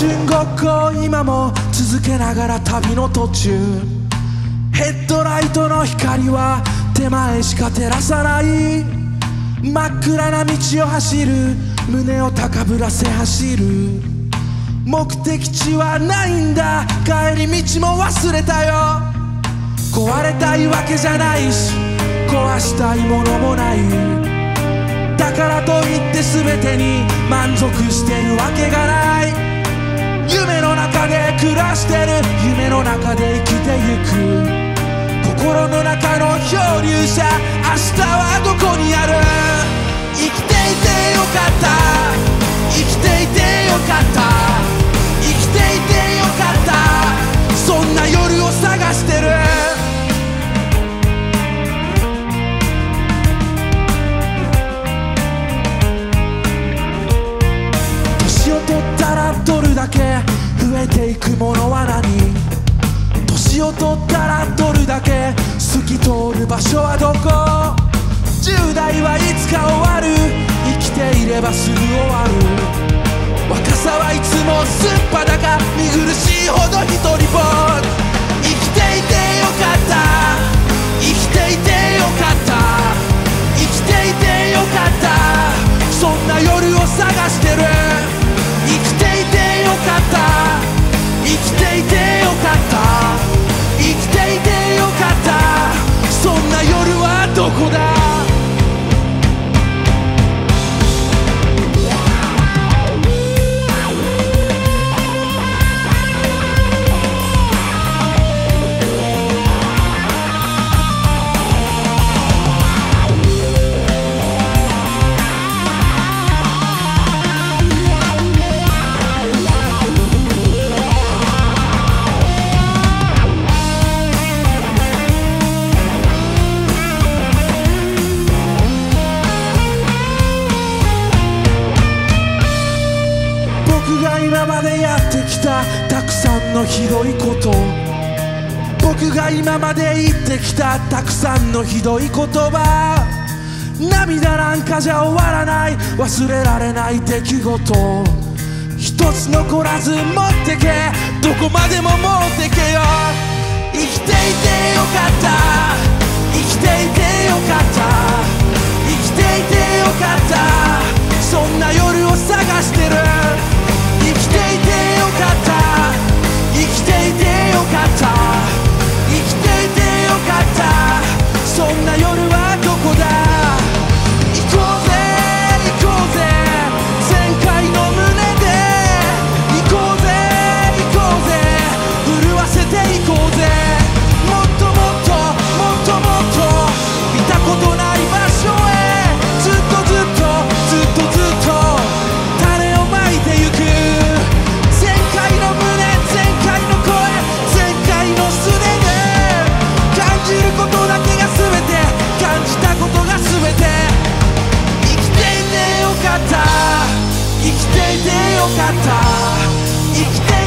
春ごっこ今も続けながら旅の途中。ヘッドライトの光は手前しか照らさない。真っ暗な道を走る。胸を高ぶらせ走る。目的地はないんだ。帰り道も忘れたよ。壊れたいわけじゃないし。壊したいものもない。だからといって全てに満足してるわけがない。してる夢の中で生きてゆく。心の中の漂流者。明日はどこにある？生きていてよかった。生きていてよかった。生きていてよかった。そんな夜を探してる。年を取ったらどるだけれていくものは何？年を取ったら取るだけ？透き通る場所はどこ？10代はいつか終わる？生きていればすぐ終わる？若さはいつもすっぱだか見苦しいほど一人ぼっまでやってきたたくさんのひどいこと僕が今まで言ってきたたくさんのひどい言葉涙なんかじゃ終わらない忘れられない出来事。一つ残らず持ってけどこまでも持ってけ。かった。生きていてよかった。生きて